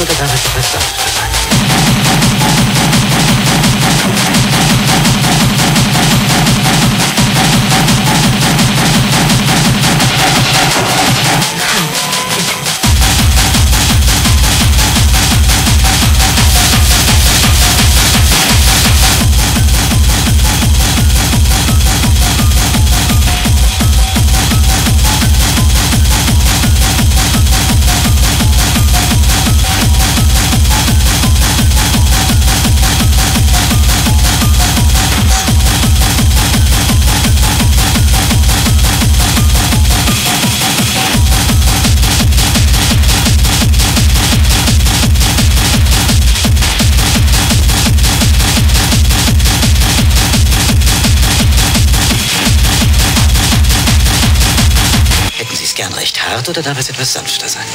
ことが分かりました。Hart oder darf es etwas sanfter sein?